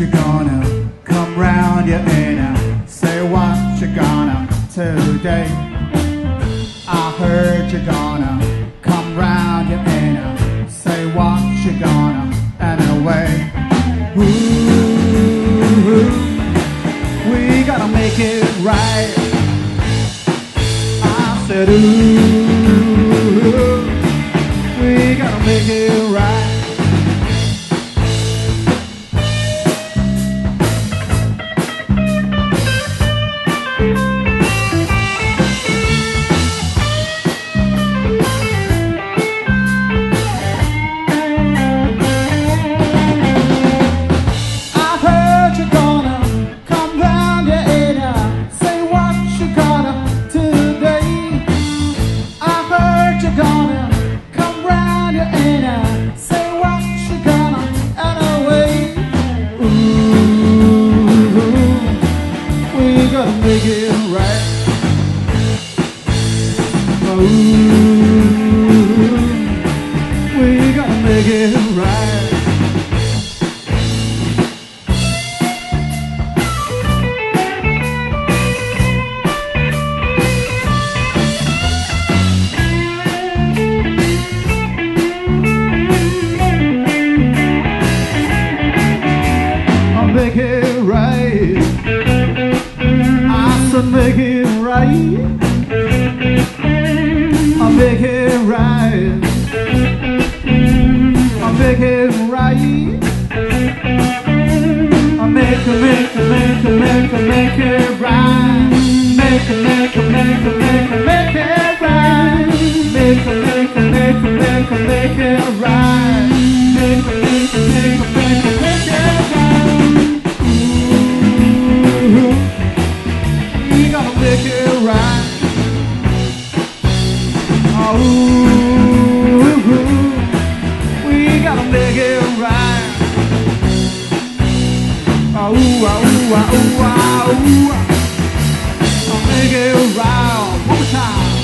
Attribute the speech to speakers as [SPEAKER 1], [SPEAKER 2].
[SPEAKER 1] you gonna come round you your inner? Say what you're gonna today. I heard you're gonna come round you your inner. Say what you're gonna anyway. Ooh, we gotta make it right. I said, ooh, Ooh, we gotta make it right. Make it right. I said make it make make make make make it right. Ah, make it right one more time.